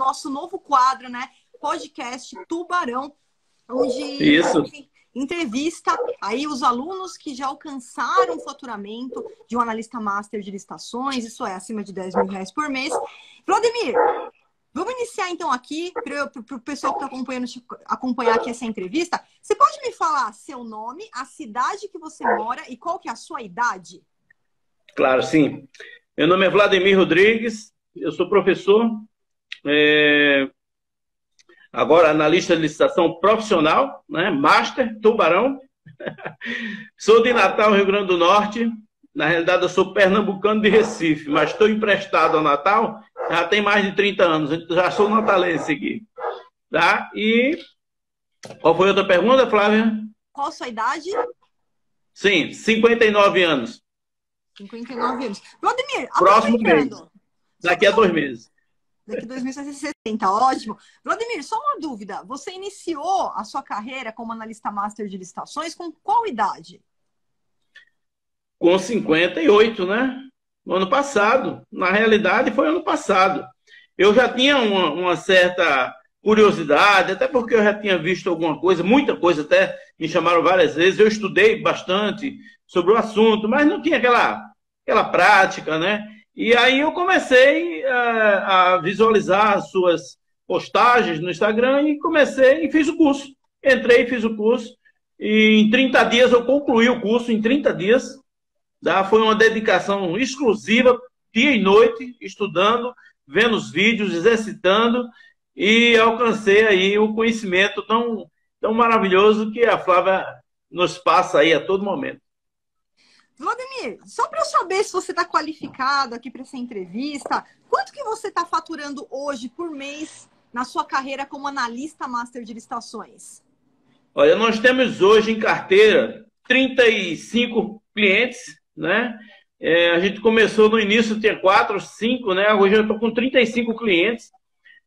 nosso novo quadro, né? Podcast Tubarão, onde Isso. entrevista aí os alunos que já alcançaram o faturamento de um analista master de licitações, isso é, acima de 10 mil reais por mês. Vladimir, vamos iniciar então aqui, para o pessoal que está acompanhando acompanhar aqui essa entrevista. Você pode me falar seu nome, a cidade que você mora e qual que é a sua idade? Claro, sim. Meu nome é Vladimir Rodrigues, eu sou professor, é, agora analista de licitação profissional, né, Master, Tubarão. sou de Natal, Rio Grande do Norte. Na realidade, eu sou pernambucano de Recife, mas estou emprestado ao Natal já tem mais de 30 anos, já sou natalense aqui. Tá? E qual foi a outra pergunta, Flávia? Qual a sua idade? Sim, 59 anos. 59 anos. Vladimir, próximo mês. Daqui a dois meses. Daqui a dois meses vai ser 60, ótimo. Vladimir, só uma dúvida. Você iniciou a sua carreira como analista master de licitações com qual idade? Com 58, né? No ano passado. Na realidade, foi ano passado. Eu já tinha uma, uma certa curiosidade, até porque eu já tinha visto alguma coisa, muita coisa até, me chamaram várias vezes. Eu estudei bastante sobre o assunto, mas não tinha aquela aquela prática, né? E aí eu comecei a, é, a visualizar as suas postagens no Instagram e comecei e fiz o curso. Entrei, fiz o curso e em 30 dias eu concluí o curso, em 30 dias. Tá? Foi uma dedicação exclusiva, dia e noite, estudando, vendo os vídeos, exercitando e alcancei aí o conhecimento tão, tão maravilhoso que a Flávia nos passa aí a todo momento. Vladimir, só para eu saber se você está qualificado aqui para essa entrevista, quanto que você está faturando hoje por mês na sua carreira como analista master de licitações? Olha, nós temos hoje em carteira 35 clientes, né? É, a gente começou no início, tinha 4, 5, né? Hoje eu estou com 35 clientes.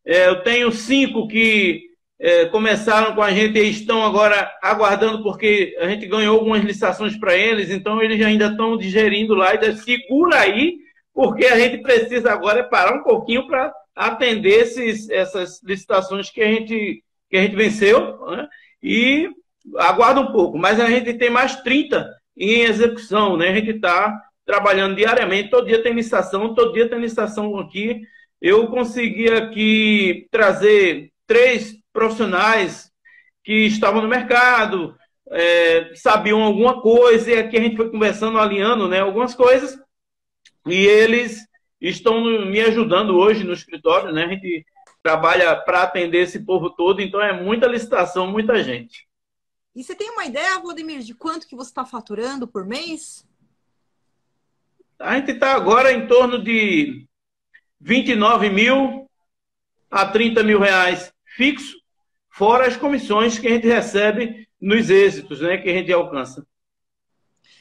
É, eu tenho cinco que é, começaram com a gente e estão agora aguardando, porque a gente ganhou algumas licitações para eles, então eles ainda estão digerindo lá e segura aí, porque a gente precisa agora parar um pouquinho para atender esses, essas licitações que a gente, que a gente venceu, né? e aguarda um pouco, mas a gente tem mais 30 em execução, né? A gente está trabalhando diariamente, todo dia tem licitação, todo dia tem licitação aqui. Eu consegui aqui trazer três profissionais que estavam no mercado, é, sabiam alguma coisa, e aqui a gente foi conversando, alinhando né, algumas coisas, e eles estão me ajudando hoje no escritório, né? A gente trabalha para atender esse povo todo, então é muita licitação, muita gente. E você tem uma ideia, Vladimir, de quanto que você está faturando por mês? A gente está agora em torno de 29 mil a 30 mil reais fixo fora as comissões que a gente recebe nos êxitos né, que a gente alcança.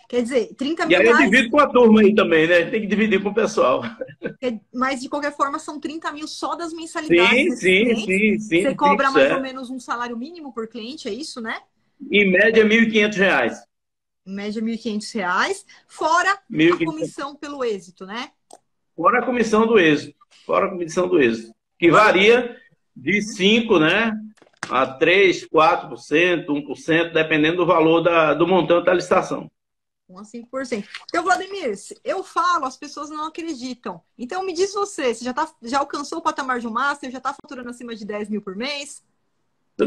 Quer dizer, 30 mil E aí eu divido com a turma aí também, né? Tem que dividir com o pessoal. Mas, de qualquer forma, são 30 mil só das mensalidades. Sim, sim, sim, sim. Você cobra mais é. ou menos um salário mínimo por cliente, é isso, né? Em média, R$ 1.500. Em média, R$ 1.500, fora 1. a comissão pelo êxito, né? Fora a comissão do êxito. Fora a comissão do êxito. Que varia de 5, né? A 3, 4%, 1%, dependendo do valor da, do montante da licitação. 1 a 5%. Então, Vladimir, eu falo, as pessoas não acreditam. Então, me diz você, você já, tá, já alcançou o patamar de um master, já está faturando acima de 10 mil por mês?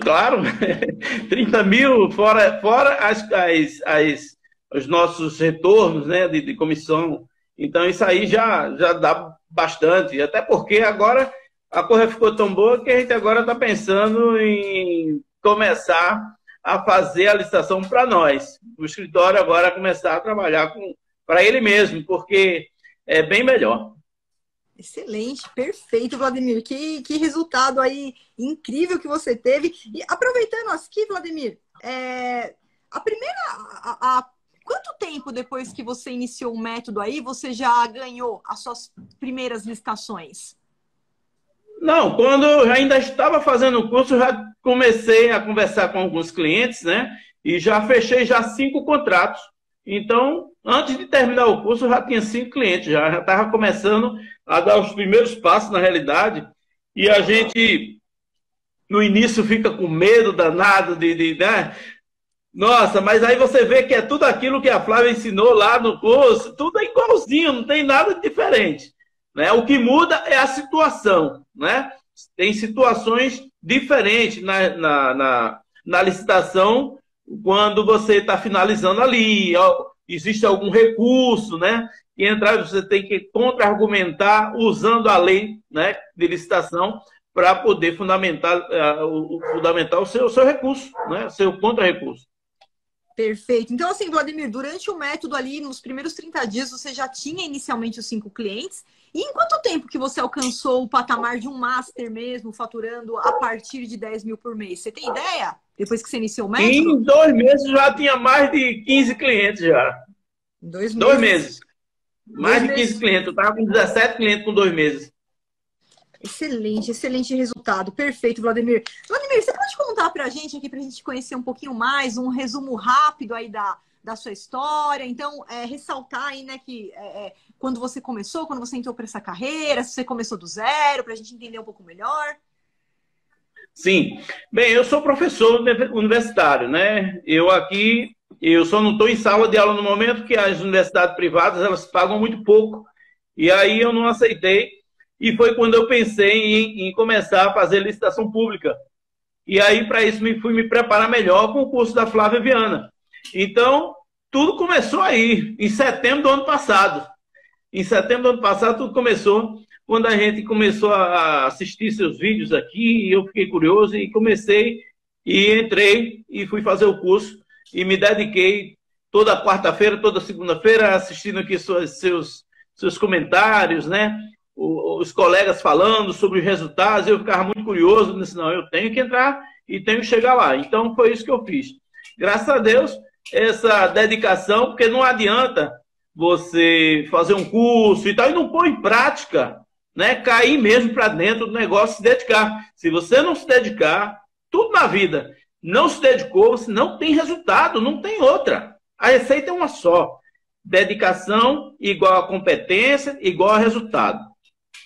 Claro, 30 mil, fora, fora as, as, as, os nossos retornos né, de, de comissão. Então, isso aí já, já dá bastante. Até porque agora a coisa ficou tão boa que a gente agora está pensando em começar a fazer a licitação para nós. O escritório agora começar a trabalhar para ele mesmo, porque é bem melhor. Excelente, perfeito, Vladimir. Que, que resultado aí incrível que você teve. E aproveitando aqui, Vladimir, é, a primeira. A, a, quanto tempo depois que você iniciou o método aí, você já ganhou as suas primeiras licitações? Não, quando eu ainda estava fazendo o curso, já comecei a conversar com alguns clientes, né? E já fechei já cinco contratos. Então, antes de terminar o curso, eu já tinha cinco clientes, já estava começando a dar os primeiros passos na realidade. e a gente no início fica com medo danado de, de né? Nossa, mas aí você vê que é tudo aquilo que a Flávia ensinou lá no curso, tudo é igualzinho, não tem nada de diferente. Né? O que muda é a situação. Né? Tem situações diferentes na, na, na, na licitação quando você está finalizando ali, existe algum recurso, né? E entrar, você tem que contra-argumentar usando a lei né, de licitação para poder fundamentar, uh, fundamentar o seu, o seu recurso, né? Seu contra-recurso. Perfeito. Então, assim, Vladimir, durante o método ali, nos primeiros 30 dias, você já tinha inicialmente os cinco clientes. E em quanto tempo que você alcançou o patamar de um master mesmo, faturando a partir de 10 mil por mês? Você tem ideia? Depois que você iniciou o método? Em dois meses já tinha mais de 15 clientes já. Dois meses? Dois meses. Mais dois de 15 meses. clientes. Eu estava com 17 clientes com dois meses. Excelente, excelente resultado. Perfeito, Vladimir. Vladimir, você pode contar para a gente aqui, para a gente conhecer um pouquinho mais, um resumo rápido aí da, da sua história? Então, é, ressaltar aí, né, que é, é quando você começou, quando você entrou para essa carreira, se você começou do zero, para a gente entender um pouco melhor. Sim. Bem, eu sou professor universitário, né? Eu aqui, eu só não estou em sala de aula no momento, porque as universidades privadas, elas pagam muito pouco. E aí eu não aceitei e foi quando eu pensei em, em começar a fazer licitação pública. E aí, para isso, me fui me preparar melhor com o curso da Flávia Viana. Então, tudo começou aí, em setembro do ano passado. Em setembro do ano passado, tudo começou quando a gente começou a assistir seus vídeos aqui, eu fiquei curioso e comecei e entrei e fui fazer o curso e me dediquei toda quarta-feira, toda segunda-feira assistindo aqui seus, seus, seus comentários, né? os colegas falando sobre os resultados, eu ficava muito curioso, disse, não, eu tenho que entrar e tenho que chegar lá. Então foi isso que eu fiz. Graças a Deus, essa dedicação, porque não adianta você fazer um curso e tal, e não pôr em prática, né? Cair mesmo para dentro do negócio, se dedicar. Se você não se dedicar, tudo na vida, não se dedicou, você não tem resultado, não tem outra. A receita é uma só. Dedicação igual a competência, igual a resultado.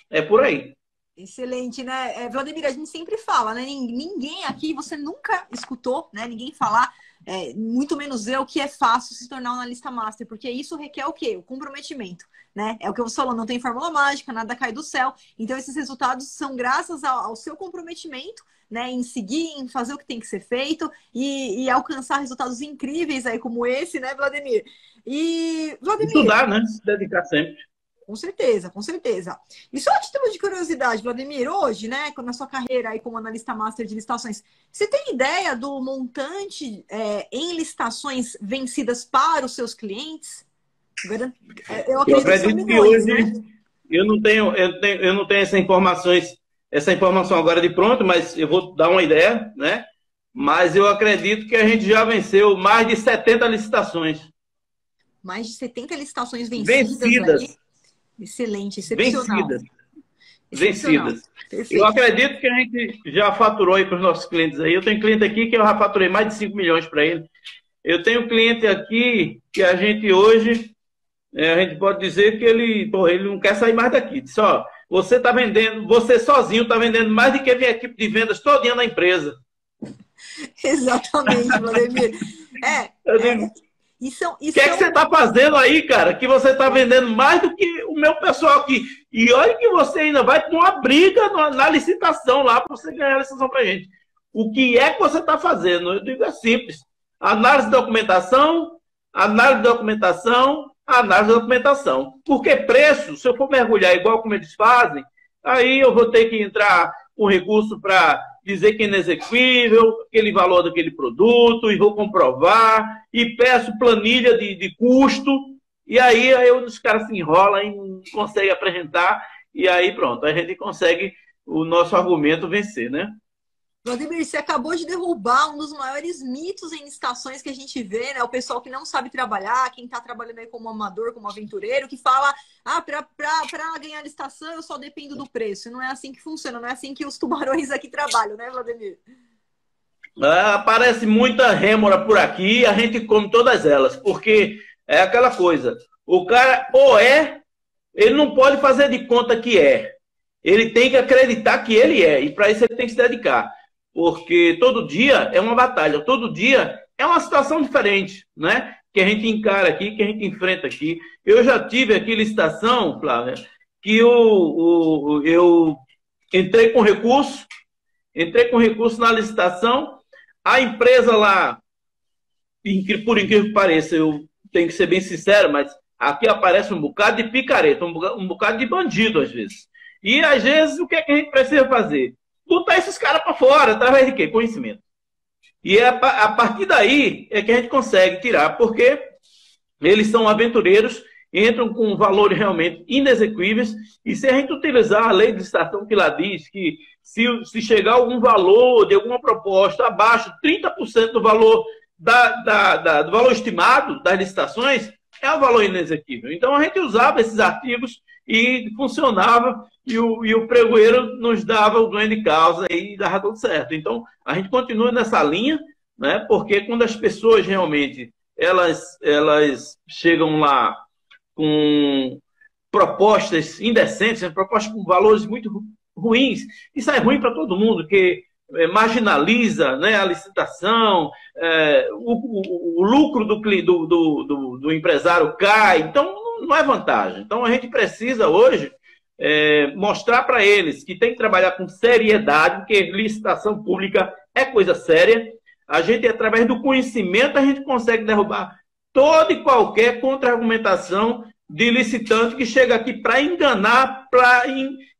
É por aí. Excelente, né? É, Vladimir, a gente sempre fala, né? Ninguém aqui, você nunca escutou, né? Ninguém falar, é, muito menos eu, que é fácil se tornar um analista master, porque isso requer o quê? O comprometimento, né? É o que você falou, não tem fórmula mágica, nada cai do céu. Então, esses resultados são graças ao, ao seu comprometimento, né? Em seguir, em fazer o que tem que ser feito e, e alcançar resultados incríveis aí como esse, né, Vladimir? E, Vladimir... Estudar, né? Se dedicar sempre. Com certeza, com certeza. E só a título de curiosidade, Vladimir, hoje, né, na sua carreira aí como analista master de licitações, você tem ideia do montante é, em licitações vencidas para os seus clientes? É, eu acredito, eu acredito que, que hoje né? eu não tenho, eu tenho, eu não tenho essa informações, essa informação agora de pronto, mas eu vou dar uma ideia, né? Mas eu acredito que a gente já venceu mais de 70 licitações. Mais de 70 licitações vencidas. Vencidas. Aí. Excelente, excepcional. Vencidas. Vencidas. Eu acredito que a gente já faturou aí para os nossos clientes aí. Eu tenho cliente aqui que eu já faturei mais de 5 milhões para ele. Eu tenho cliente aqui que a gente hoje, é, a gente pode dizer que ele, pô, ele não quer sair mais daqui. Diz, ó, você está vendendo, você sozinho está vendendo mais do que a minha equipe de vendas todinha na empresa. Exatamente, Vladimir. É, é, é o que é, que você está fazendo aí, cara? Que você está vendendo mais do que o meu pessoal aqui. E olha que você ainda vai ter uma briga na licitação lá para você ganhar a licitação para gente. O que é que você está fazendo? Eu digo é simples. Análise de documentação, análise de documentação, análise de documentação. Porque preço, se eu for mergulhar igual como eles fazem, aí eu vou ter que entrar com recurso para dizer que é inexequível, aquele valor daquele produto, e vou comprovar, e peço planilha de, de custo, e aí, aí os caras se enrolam e não conseguem apresentar, e aí pronto, a gente consegue o nosso argumento vencer, né? Vladimir, você acabou de derrubar um dos maiores mitos em estações que a gente vê, né? O pessoal que não sabe trabalhar, quem está trabalhando aí como amador, como aventureiro, que fala, ah, para ganhar licitação eu só dependo do preço. Não é assim que funciona, não é assim que os tubarões aqui trabalham, né, Vladimir? Ah, aparece muita rêmora por aqui, a gente come todas elas, porque é aquela coisa, o cara ou é, ele não pode fazer de conta que é. Ele tem que acreditar que ele é, e para isso ele tem que se dedicar. Porque todo dia é uma batalha, todo dia é uma situação diferente, né? Que a gente encara aqui, que a gente enfrenta aqui. Eu já tive aqui licitação, Flávia, que eu, eu, eu entrei com recurso, entrei com recurso na licitação, a empresa lá, por incrível que pareça, eu tenho que ser bem sincero, mas aqui aparece um bocado de picareta, um bocado de bandido às vezes. E às vezes o que, é que a gente precisa fazer? Botar esses caras para fora, através de quê? Conhecimento. E é a partir daí é que a gente consegue tirar, porque eles são aventureiros, entram com valores realmente inexequíveis, e se a gente utilizar a lei de licitação que lá diz que se, se chegar algum valor de alguma proposta abaixo 30% do valor da, da, da, do valor estimado das licitações, é um valor inexequível. Então a gente usava esses artigos e funcionava, e o, e o pregoeiro nos dava o ganho de causa e dava tudo certo. Então a gente continua nessa linha, né? porque quando as pessoas realmente elas, elas chegam lá com propostas indecentes, né? propostas com valores muito ruins, isso é ruim para todo mundo, que é, marginaliza né, a licitação, é, o, o, o, lucro do, do, do, do, empresário cai, então não é vantagem. Então a gente precisa hoje é, mostrar para eles que tem que trabalhar com seriedade, porque licitação pública é coisa séria. A gente, através do conhecimento, a gente consegue derrubar toda e qualquer contra-argumentação de licitante que chega aqui para enganar, para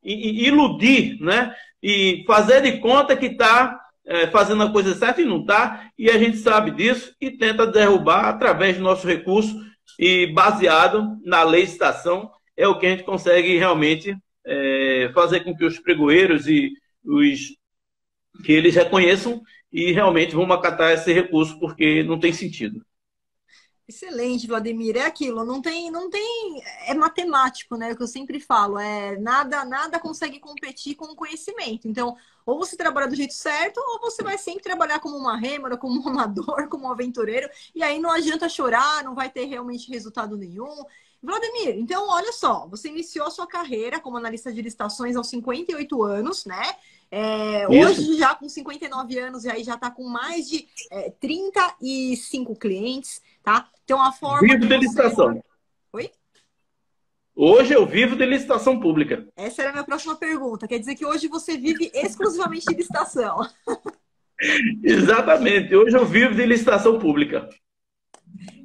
iludir, né? e fazer de conta que está é, fazendo a coisa certa e não está, e a gente sabe disso e tenta derrubar através do nosso recurso e baseado na lei de estação, é o que a gente consegue realmente é, fazer com que os pregoeiros e os que eles reconheçam e realmente vão acatar esse recurso porque não tem sentido. Excelente, Vladimir. É aquilo, não tem, não tem, é matemático, né? O que eu sempre falo, é nada, nada consegue competir com o conhecimento. Então, ou você trabalha do jeito certo, ou você vai sempre trabalhar como uma rêmora, como um amador, como um aventureiro, e aí não adianta chorar, não vai ter realmente resultado nenhum. Vladimir, então olha só, você iniciou a sua carreira como analista de licitações aos 58 anos, né? É, hoje, já com 59 anos, e aí já está com mais de é, 35 clientes, tá? Então, a forma. Vivo de licitação. Oi? Hoje eu vivo de licitação pública. Essa era a minha próxima pergunta. Quer dizer que hoje você vive exclusivamente de licitação. Exatamente. Hoje eu vivo de licitação pública.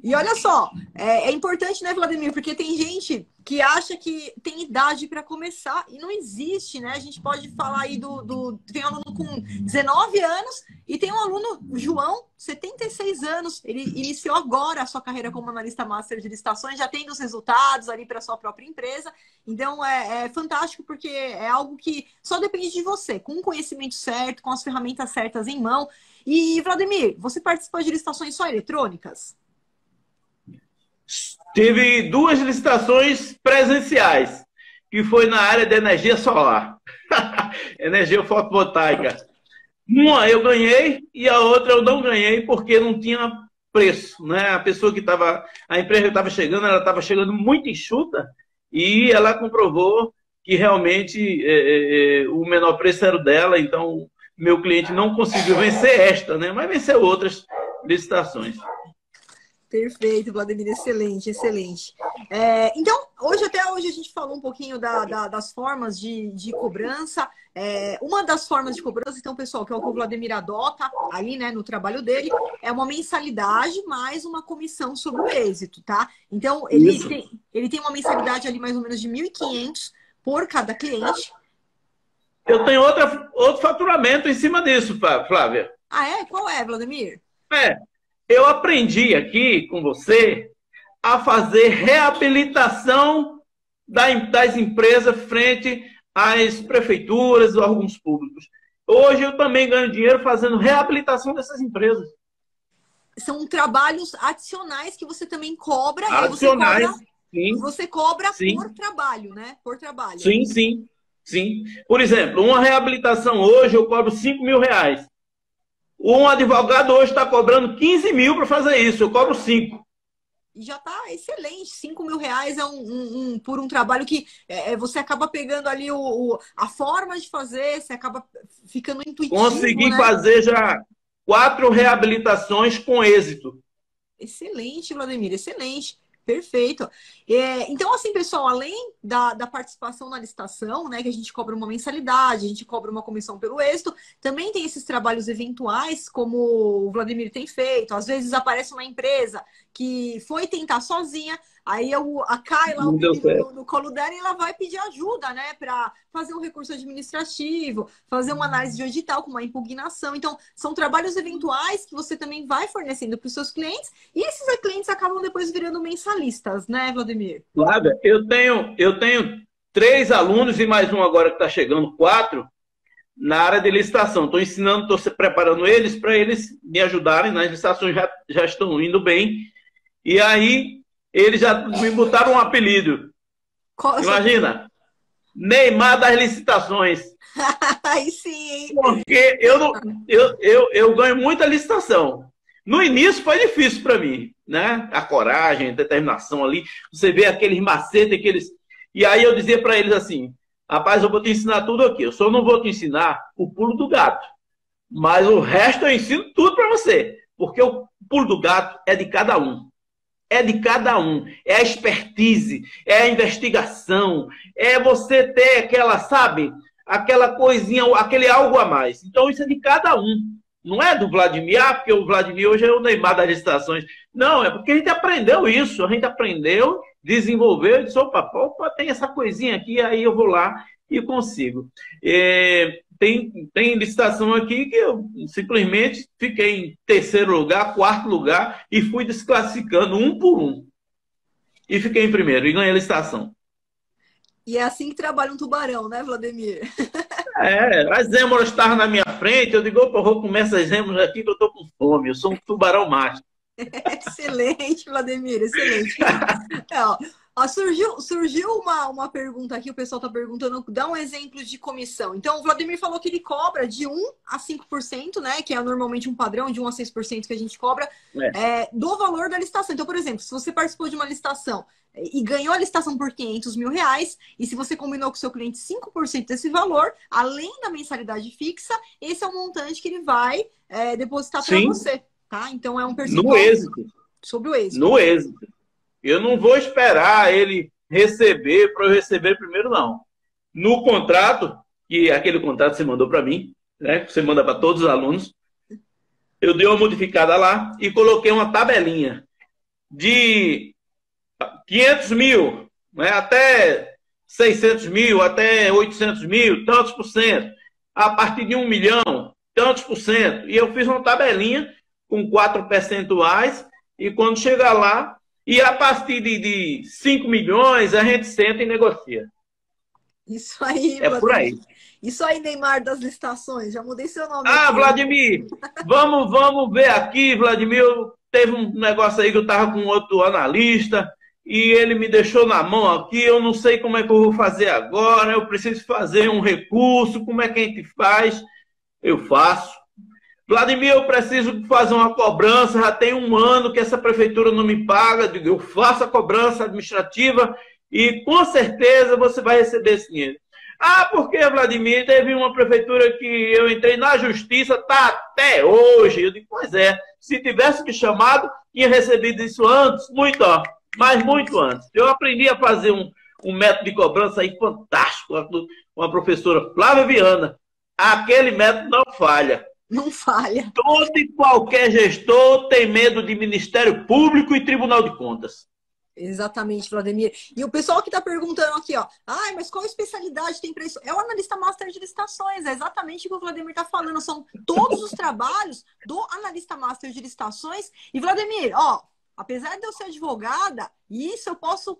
E olha só, é, é, importante, né, Vladimir? Porque tem gente que acha que tem idade para começar e não existe, né? A gente pode falar aí do, do. Tem um aluno com 19 anos e tem um aluno, João, 76 anos. Ele iniciou agora a sua carreira como analista master de licitações, já tem os resultados ali para sua própria empresa. Então é, é fantástico porque é algo que só depende de você, com o conhecimento certo, com as ferramentas certas em mão. E, Vladimir, você participou de licitações só eletrônicas? Teve duas licitações presenciais, que foi na área de energia solar, energia fotovoltaica. Uma eu ganhei e a outra eu não ganhei porque não tinha preço, né? A pessoa que estava, a empresa que estava chegando, ela estava chegando muito enxuta e ela comprovou que realmente é, é, o menor preço era o dela, então meu cliente não conseguiu vencer esta, né? Mas venceu outras licitações. Perfeito, Vladimir, excelente, excelente. É, então, hoje, até hoje, a gente falou um pouquinho da, da, das formas de, de cobrança. É, uma das formas de cobrança, então, pessoal, que é o que o Vladimir adota ali, né, no trabalho dele, é uma mensalidade mais uma comissão sobre o êxito, tá? Então, ele tem, ele tem uma mensalidade ali mais ou menos de 1.500 por cada cliente. Eu tenho outra, outro faturamento em cima disso, Flávia. Ah, é? Qual é, Vladimir? É, eu aprendi aqui com você a fazer reabilitação das empresas frente às prefeituras e órgãos públicos. Hoje eu também ganho dinheiro fazendo reabilitação dessas empresas. São trabalhos adicionais que você também cobra. Adicionais, você cobra, sim. Você cobra sim. por trabalho, né? Por trabalho. Sim, sim, sim. Por exemplo, uma reabilitação hoje eu cobro 5 mil reais. Um advogado hoje está cobrando 15 mil para fazer isso, eu cobro 5. já está excelente. 5 mil reais é um, um, um, por um trabalho que é, é, você acaba pegando ali o, o, a forma de fazer, você acaba ficando intuitivo. Consegui né? fazer já quatro reabilitações com êxito. Excelente, Vladimir, excelente. Perfeito. É, então, assim, pessoal, além da, da, participação na licitação, né, que a gente cobra uma mensalidade, a gente cobra uma comissão pelo êxito, também tem esses trabalhos eventuais, como o Vladimir tem feito. Às vezes aparece uma empresa que foi tentar sozinha, aí eu, a Kyla no, no colo dela e ela vai pedir ajuda, né, para fazer um recurso administrativo, fazer uma análise de edital com uma impugnação. Então, são trabalhos eventuais que você também vai fornecendo para os seus clientes e esses clientes acabam depois virando mensalistas, né, Vladimir? Flávia, eu tenho, eu tenho três alunos e mais um agora que está chegando, quatro, na área de licitação. Estou ensinando, estou preparando eles para eles me ajudarem nas licitações, já, já estão indo bem. E aí, eles já me botaram um apelido. Qual Imagina, Neymar das licitações. Aí sim? Porque eu, não, eu, eu, eu ganho muita licitação. No início foi difícil para mim, né? A coragem, a determinação ali. Você vê aqueles macetes, aqueles. E aí eu dizia para eles assim: rapaz, eu vou te ensinar tudo aqui. Eu só não vou te ensinar o pulo do gato. Mas o resto eu ensino tudo para você. Porque o pulo do gato é de cada um. É de cada um. É a expertise, é a investigação, é você ter aquela, sabe, aquela coisinha, aquele algo a mais. Então isso é de cada um. Não é do Vladimir, ah, porque o Vladimir hoje é o Neymar das licitações. Não, é porque a gente aprendeu isso, a gente aprendeu, desenvolveu, e disse, opa, opa, tem essa coisinha aqui, aí eu vou lá e consigo. É, tem, tem licitação aqui que eu simplesmente fiquei em terceiro lugar, quarto lugar e fui desclassificando um por um. E fiquei em primeiro e ganhei a licitação. E é assim que trabalha um tubarão, né, Vladimir? É, as êmoras estavam na minha frente, eu digo, opa, eu vou comer essas êmoras aqui que eu tô com fome, eu sou um tubarão macho. excelente, Vladimir, excelente. É, surgiu surgiu uma, uma pergunta aqui, o pessoal está perguntando, dá um exemplo de comissão. Então, o Vladimir falou que ele cobra de 1 a 5%, né? Que é normalmente um padrão de 1 a 6% que a gente cobra é. É, do valor da licitação. Então, por exemplo, se você participou de uma licitação e ganhou a licitação por 500 mil reais, e se você combinou com o seu cliente 5% desse valor, além da mensalidade fixa, esse é o montante que ele vai é, depositar para você, tá? Então é um percentual no êxito. sobre o êxito. No êxito. Eu não vou esperar ele receber para eu receber primeiro, não. No contrato, que aquele contrato você mandou para mim, né, você manda para todos os alunos, eu dei uma modificada lá e coloquei uma tabelinha de 500 mil, né, até 600 mil, até 800 mil, tantos por cento. A partir de um milhão, tantos por cento. E eu fiz uma tabelinha com quatro percentuais e quando chegar lá, e a partir de, de 5 milhões, a gente senta e negocia. Isso aí, É por aí. Isso aí, Neymar das licitações. Já mudei seu nome. Ah, aqui. Vladimir, vamos, vamos ver aqui, Vladimir. Teve um negócio aí que eu tava com outro analista e ele me deixou na mão aqui, eu não sei como é que eu vou fazer agora, eu preciso fazer um recurso, como é que a gente faz? Eu faço. Vladimir, eu preciso fazer uma cobrança, já tem um ano que essa prefeitura não me paga, eu faço a cobrança administrativa e com certeza você vai receber esse dinheiro. Ah, porque, Vladimir, teve uma prefeitura que eu entrei na justiça, tá até hoje. Eu digo, pois é, se tivesse me chamado, tinha recebido isso antes, muito, ó mas muito antes. Eu aprendi a fazer um, um método de cobrança aí fantástico com a professora Flávia Viana. Aquele método não falha. Não falha. Todo e qualquer gestor tem medo de Ministério Público e Tribunal de Contas. Exatamente, Vladimir. E o pessoal que está perguntando aqui, ó, ai, mas qual especialidade tem para isso? É o analista master de licitações, é exatamente o que o Vladimir está falando. São todos os trabalhos do analista master de licitações. E, Vladimir, ó, apesar de eu ser advogada, isso eu posso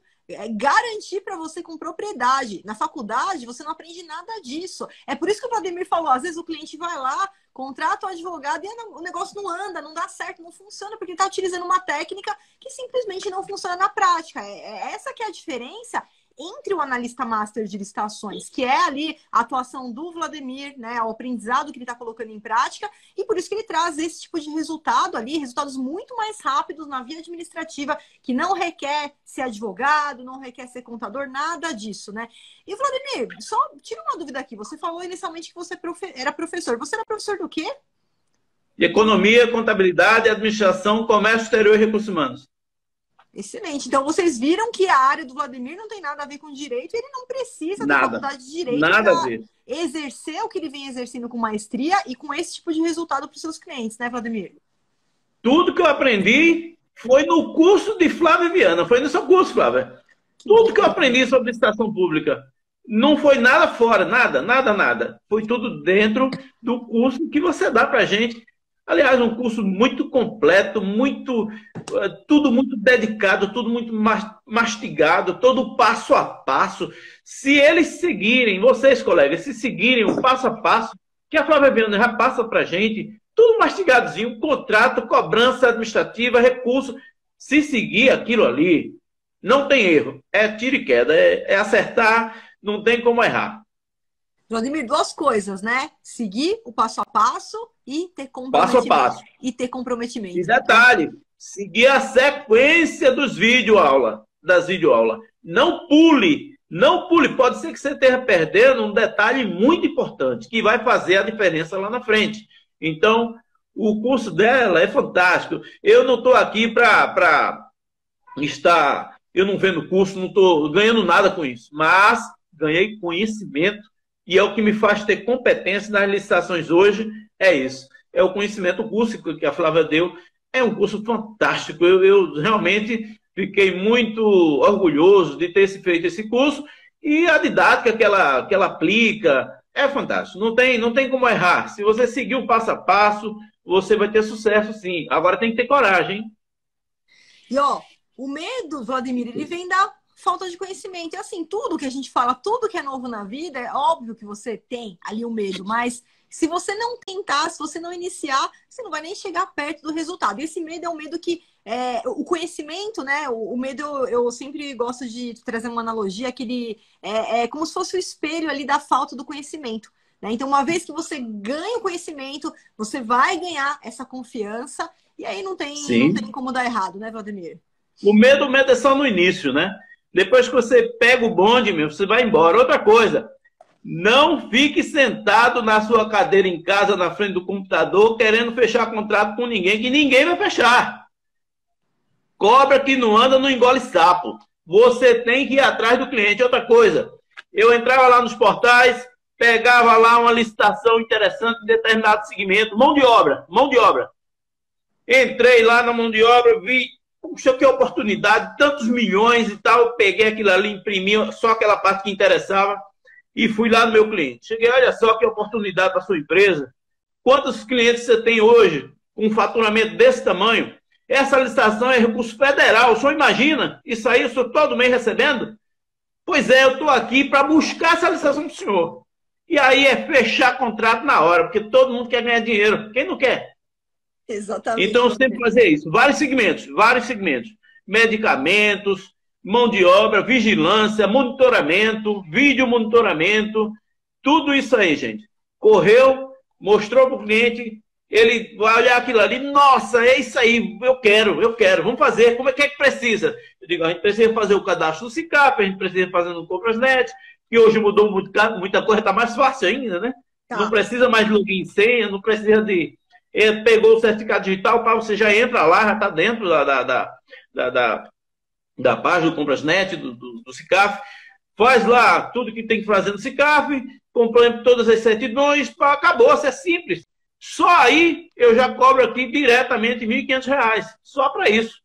garantir para você com propriedade. Na faculdade, você não aprende nada disso. É por isso que o Vladimir falou: às vezes o cliente vai lá, contrata o advogado e o negócio não anda, não dá certo, não funciona, porque ele está utilizando uma técnica que simplesmente não funciona na prática. É, é essa que é a diferença entre o analista master de licitações, que é ali a atuação do Vladimir, né, o aprendizado que ele está colocando em prática, e por isso que ele traz esse tipo de resultado ali, resultados muito mais rápidos na via administrativa, que não requer ser advogado, não requer ser contador, nada disso, né? E Vladimir, só tira uma dúvida aqui. Você falou inicialmente que você era professor. Você era professor do quê? De economia, contabilidade, administração, comércio exterior e recursos humanos. Excelente. Então vocês viram que a área do Vladimir não tem nada a ver com direito, ele não precisa da faculdade de direito nada a ver. exercer o que ele vem exercendo com maestria e com esse tipo de resultado para os seus clientes, né, Vladimir? Tudo que eu aprendi foi no curso de Flávia Viana, foi no seu curso, Flávia. Tudo que eu aprendi sobre licitação pública. Não foi nada fora, nada, nada, nada. Foi tudo dentro do curso que você dá para gente Aliás, um curso muito completo, muito eh, tudo muito dedicado, tudo muito mastigado, todo passo a passo. Se eles seguirem, vocês, colegas, se seguirem o passo a passo, que a Flávia Viana já passa para gente, tudo mastigadinho, contrato, cobrança administrativa, recurso. Se seguir aquilo ali, não tem erro. É tiro e queda, é, é acertar, não tem como errar. Vladimir, duas coisas, né? Seguir o passo a passo e ter comprometimento. Passo a passo. E ter comprometimento. E detalhe, seguir a sequência dos vídeo-aula, das videoaulas. Não pule, não pule. Pode ser que você esteja perdendo um detalhe muito importante, que vai fazer a diferença lá na frente. Então, o curso dela é fantástico. Eu não estou aqui para estar... Eu não vendo curso, não estou ganhando nada com isso. Mas ganhei conhecimento e é o que me faz ter competência nas licitações hoje, é isso. É o conhecimento, o curso que a Flávia deu, é um curso fantástico. Eu, eu realmente fiquei muito orgulhoso de ter feito esse curso e a didática que ela, que ela aplica é fantástico. Não tem, não tem como errar. Se você seguir o passo a passo, você vai ter sucesso sim. Agora tem que ter coragem. E ó, o medo, Vladimir, ele vem da falta de conhecimento. E assim, tudo que a gente fala, tudo que é novo na vida, é óbvio que você tem ali o medo, mas se você não tentar, se você não iniciar, você não vai nem chegar perto do resultado. E esse medo é um medo que. É, o conhecimento, né? O, o medo, eu, eu, sempre gosto de trazer uma analogia que ele é, é como se fosse o espelho ali da falta do conhecimento. Né? Então, uma vez que você ganha o conhecimento, você vai ganhar essa confiança, e aí não tem, não tem como dar errado, né, Vladimir? O medo, o medo é só no início, né? Depois que você pega o bonde, meu, você vai embora. Outra coisa, não fique sentado na sua cadeira em casa, na frente do computador, querendo fechar contrato com ninguém, que ninguém vai fechar. Cobra que não anda não engole sapo. Você tem que ir atrás do cliente. Outra coisa, eu entrava lá nos portais, pegava lá uma licitação interessante em determinado segmento, mão de obra, mão de obra. Entrei lá na mão de obra, vi puxa, que oportunidade, tantos milhões e tal. Peguei aquilo ali, imprimi só aquela parte que interessava e fui lá no meu cliente. Cheguei, olha só que oportunidade para sua empresa. Quantos clientes você tem hoje com um faturamento desse tamanho? Essa licitação é recurso federal. O senhor imagina? Isso aí eu estou todo mês recebendo? Pois é, eu estou aqui para buscar essa licitação do senhor. E aí é fechar contrato na hora, porque todo mundo quer ganhar dinheiro. Quem não quer? Exatamente. Então, sempre fazer isso. Vários segmentos, vários segmentos. Medicamentos, mão de obra, vigilância, monitoramento, vídeo monitoramento, tudo isso aí, gente. Correu, mostrou para o cliente, ele vai olhar aquilo ali, nossa, é isso aí, eu quero, eu quero, vamos fazer, como é que é que precisa? Eu digo, a gente precisa fazer o cadastro do SICAP, a gente precisa fazer no Comprasnet, que hoje mudou muita coisa, está mais fácil ainda, né? Tá. Não precisa mais de login e senha, não precisa de ele pegou o certificado digital, pá, você já entra lá, já está dentro da, da, da, da, da, página do Comprasnet, do, do, do CICAF, faz lá tudo que tem que fazer no CICAF, complementa todas as certidões, pá, acabou, isso é simples. Só aí eu já cobro aqui diretamente R$ 1.500, só para isso.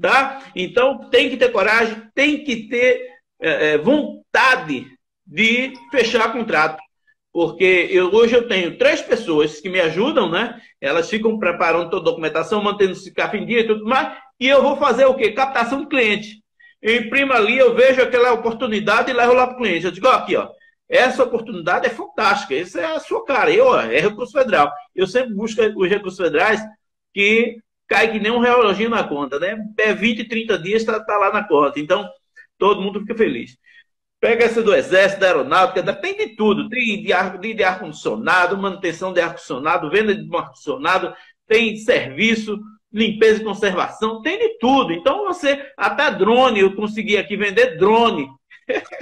Tá? Então tem que ter coragem, tem que ter é, é vontade de fechar contrato porque eu, hoje eu tenho três pessoas que me ajudam, né? Elas ficam preparando toda a documentação, mantendo esse café em dia e tudo mais, e eu vou fazer o quê? Captação de cliente. Eu imprimo ali, eu vejo aquela oportunidade e levo lá para o cliente. Eu digo, ó, aqui, ó, essa oportunidade é fantástica, essa é a sua cara, eu, ó, é recurso federal. Eu sempre busco os recursos federais que cai que nem um reloginho na conta, né? É 20, 30 dias está tá lá na conta. Então, todo mundo fica feliz. Pega essa do Exército, da Aeronáutica, tem de tudo. Tem de ar-condicionado, ar manutenção de ar-condicionado, venda de ar-condicionado, tem serviço, limpeza e conservação, tem de tudo. Então você, até drone, eu consegui aqui vender drone.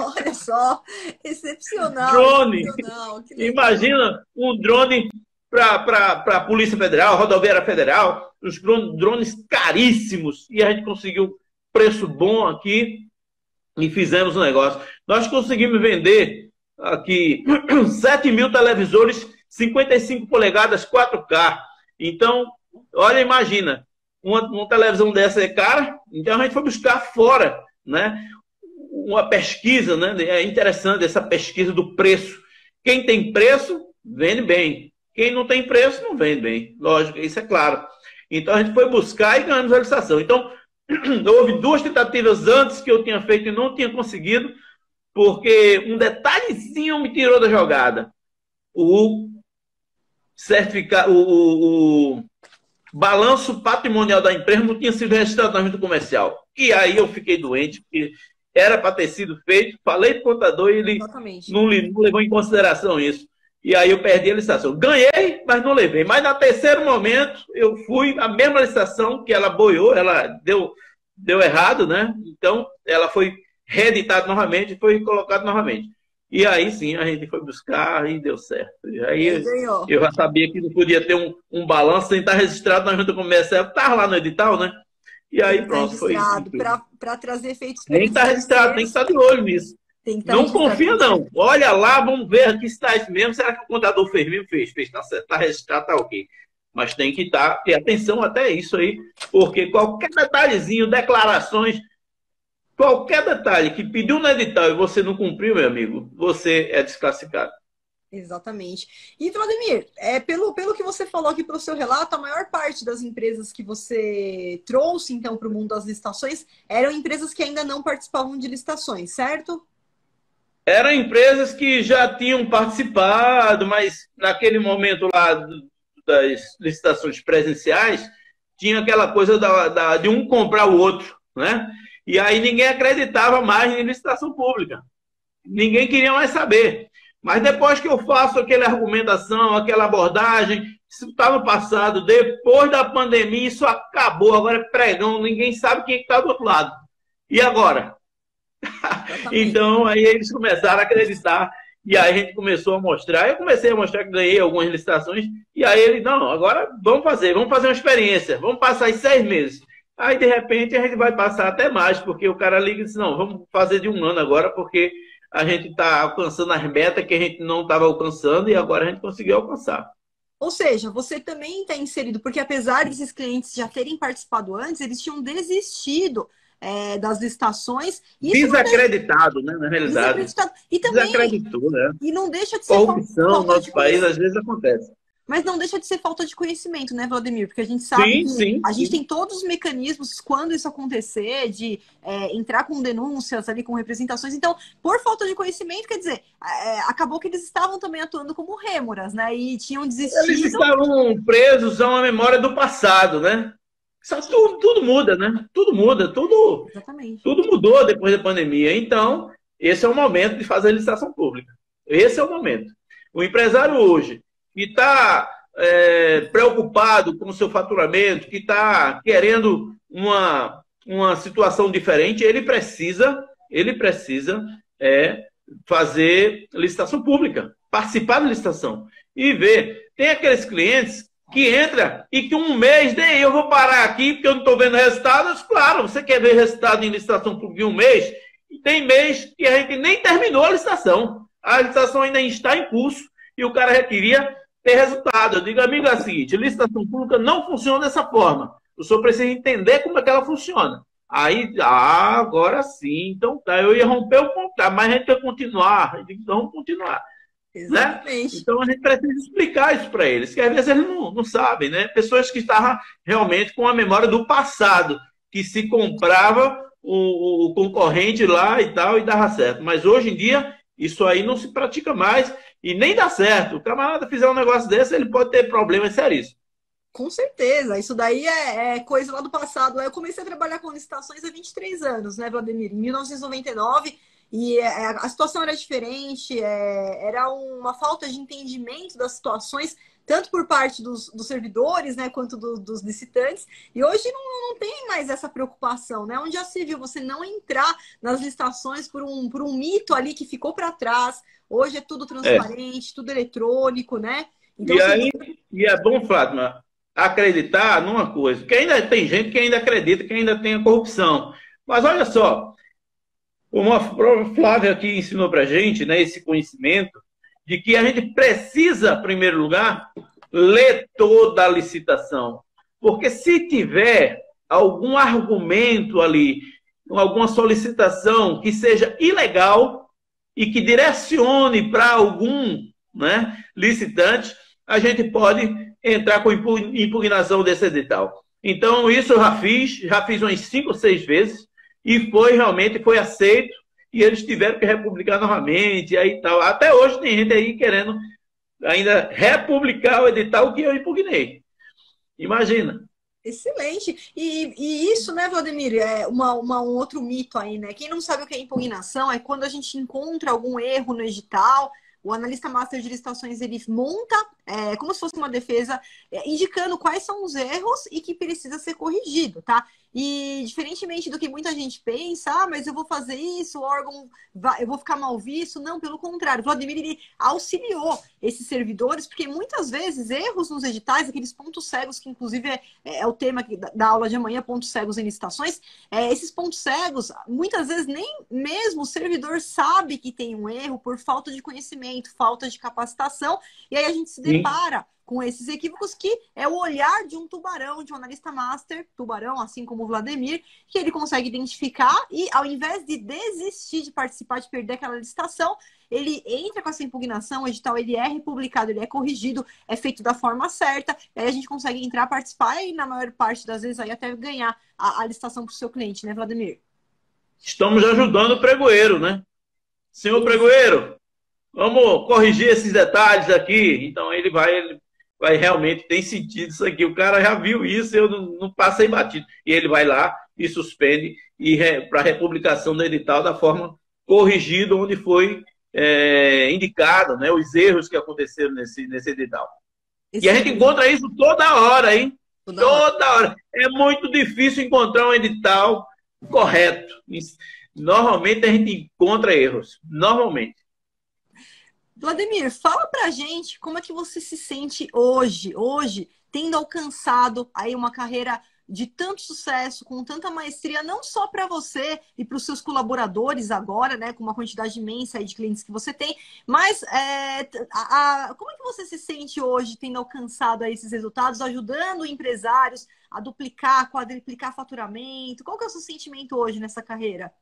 Olha só, excepcional. Drone. Excepcional, Imagina um drone para a Polícia Federal, Rodoviária Federal, os drones caríssimos. E a gente conseguiu preço bom aqui e fizemos o um negócio. Nós conseguimos vender aqui 7 mil televisores 55 polegadas 4K. Então, olha, imagina, uma, uma, televisão dessa é cara, então a gente foi buscar fora, né? Uma pesquisa, né? É interessante essa pesquisa do preço. Quem tem preço, vende bem. Quem não tem preço, não vende bem. Lógico, isso é claro. Então a gente foi buscar e ganhamos a licitação. Então, houve duas tentativas antes que eu tinha feito e não tinha conseguido, porque um detalhezinho me tirou da jogada. O certificado, o, o, o balanço patrimonial da empresa não tinha sido registrado na junta comercial. E aí eu fiquei doente, porque era para ter sido feito. Falei para o contador e ele não, não, levou em consideração isso. E aí eu perdi a licitação. Ganhei, mas não levei. Mas no terceiro momento, eu fui, a mesma licitação que ela boiou, ela deu, deu errado, né? Então, ela foi reeditada novamente, foi colocada novamente. E aí sim a gente foi buscar e deu certo. E aí eu, eu, já sabia que não podia ter um, um balanço sem estar registrado na junta comercial. Estava lá no edital, né? E aí pronto, foi isso. Para trazer efeitos. Tem que estar registrado, tem que estar de olho nisso. Não confia, não. Olha lá, vamos ver aqui se está isso mesmo. Será que o contador fez mesmo? Fez, fez, tá certo, está registrado, tá ok. Mas tem que estar, ter atenção até isso aí, porque qualquer detalhezinho, declarações, Qualquer detalhe que pediu no edital e você não cumpriu, meu amigo, você é desclassificado. Exatamente. E, Vladimir, é, pelo, pelo que você falou aqui pelo seu relato, a maior parte das empresas que você trouxe, então, para o mundo das licitações eram empresas que ainda não participavam de licitações, certo? Eram empresas que já tinham participado, mas naquele momento lá das licitações presenciais, tinha aquela coisa da, da, de um comprar o outro, né? E aí ninguém acreditava mais em licitação pública. Ninguém queria mais saber. Mas depois que eu faço aquela argumentação, aquela abordagem, isso está no passado, depois da pandemia, isso acabou. Agora é pregão, ninguém sabe quem está do outro lado. E agora? então, aí eles começaram a acreditar. E aí a gente começou a mostrar. Eu comecei a mostrar que ganhei algumas licitações. E aí ele, não, agora vamos fazer, vamos fazer uma experiência. Vamos passar aí seis meses. Aí, de repente, a gente vai passar até mais, porque o cara liga e diz, não, vamos fazer de um ano agora, porque a gente está alcançando as metas que a gente não estava alcançando e agora a gente conseguiu alcançar. Ou seja, você também está inserido, porque apesar desses clientes já terem participado antes, eles tinham desistido é, das licitações. Desacreditado, né, na realidade. Desacreditado. E também, Desacreditou, né? E não deixa de ser Corrupção no nosso país, às vezes acontece. Mas não deixa de ser falta de conhecimento, né, Vladimir? Porque a gente sabe sim, que sim, a gente tem todos os mecanismos quando isso acontecer, de é, entrar com denúncias ali, com representações. Então, por falta de conhecimento, quer dizer, é, acabou que eles estavam também atuando como rêmoras, né? E tinham desistido. Eles estavam presos a uma memória do passado, né? Só tudo, tudo muda, né? Tudo muda, tudo, Exatamente. tudo mudou depois da pandemia. Então, esse é o momento de fazer a licitação pública. Esse é o momento. O empresário hoje que está é, preocupado com o seu faturamento, que está querendo uma, uma situação diferente, ele precisa, ele precisa é, fazer licitação pública, participar da licitação e ver. Tem aqueles clientes que entra e que um mês, daí eu vou parar aqui porque eu não estou vendo resultados. Claro, você quer ver resultado em licitação pública em um mês? Tem mês que a gente nem terminou a licitação. A licitação ainda está em curso e o cara requeria ter resultado. Eu digo, amigo, é o seguinte: licitação pública não funciona dessa forma. O senhor precisa entender como é que ela funciona. Aí, ah, agora sim, então tá. Eu ia romper o contrato, mas a gente vai continuar. Então vamos continuar. Né? Exatamente. Né? Então a gente precisa explicar isso para eles, que às vezes eles não, não sabem, né? Pessoas que estavam realmente com a memória do passado, que se comprava o, o concorrente lá e tal, e dava certo. Mas hoje em dia, isso aí não se pratica mais e nem dá certo. O camarada fizer um negócio desse, ele pode ter problemas sérios. Com certeza, isso daí é, é, coisa lá do passado. Eu comecei a trabalhar com licitações há 23 anos, né, Vladimir? Em 1999, e é, a situação era diferente, é, era uma falta de entendimento das situações, tanto por parte dos, dos servidores, né, quanto do, dos licitantes. E hoje não, não tem mais essa preocupação, né? Onde já se viu você não entrar nas licitações por um, por um mito ali que ficou para trás. Hoje é tudo transparente, é. tudo eletrônico, né? Então, e, aí, e é bom, Fátima, acreditar numa coisa, que ainda tem gente que ainda acredita que ainda tem a corrupção. Mas olha só, uma Flávia aqui ensinou para gente, né, esse conhecimento de que a gente precisa, em primeiro lugar, ler toda a licitação, porque se tiver algum argumento ali, alguma solicitação que seja ilegal e que direcione para algum né, licitante, a gente pode entrar com impugnação desse edital. Então, isso eu já fiz, já fiz umas cinco seis vezes, e foi realmente foi aceito, e eles tiveram que republicar novamente, aí tal. Até hoje tem gente aí querendo ainda republicar o edital que eu impugnei. Imagina. Excelente. E, e, isso, né, Vladimir, é uma, uma, um outro mito aí, né? Quem não sabe o que é impugnação é quando a gente encontra algum erro no edital o analista master de licitações ele monta é, como se fosse uma defesa é, indicando quais são os erros e que precisa ser corrigido, tá? E diferentemente do que muita gente pensa, ah, mas eu vou fazer isso, o órgão, vai, eu vou ficar mal visto. Não, pelo contrário, Vladimir ele auxiliou esses servidores, porque muitas vezes erros nos editais, aqueles pontos cegos, que inclusive é, é o tema da aula de amanhã, pontos cegos em licitações, é, esses pontos cegos, muitas vezes nem mesmo o servidor sabe que tem um erro por falta de conhecimento, falta de capacitação, e aí a gente se depara com esses equívocos, que é o olhar de um tubarão, de um analista master, tubarão, assim como o Vladimir, que ele consegue identificar e, ao invés de desistir de participar, de perder aquela licitação, ele entra com essa impugnação, o edital ele é republicado, ele é corrigido, é feito da forma certa, e aí a gente consegue entrar, participar e, na maior parte das vezes, aí até ganhar a, a licitação para o seu cliente, né, Vladimir? Estamos ajudando o pregoeiro, né? Senhor pregoeiro, vamos corrigir esses detalhes aqui. Então ele vai, ele vai realmente tem sentido isso aqui. O cara já viu isso, eu não, não passei batido. E ele vai lá e suspende e para a republicação do edital da forma corrigida, onde foi é, indicado né, os erros que aconteceram nesse, nesse edital. Esse e a gente é... encontra isso toda hora, hein? Toda, toda hora. hora. É muito difícil encontrar um edital correto. Normalmente a gente encontra erros. Normalmente. Vladimir, fala pra gente como é que você se sente hoje, hoje, tendo alcançado aí uma carreira de tanto sucesso, com tanta maestria, não só para você e para os seus colaboradores agora, né, com uma quantidade imensa de clientes que você tem, mas é, a, a, como é que você se sente hoje tendo alcançado esses resultados, ajudando empresários a duplicar, quadriplicar faturamento? Qual que é o seu sentimento hoje nessa carreira?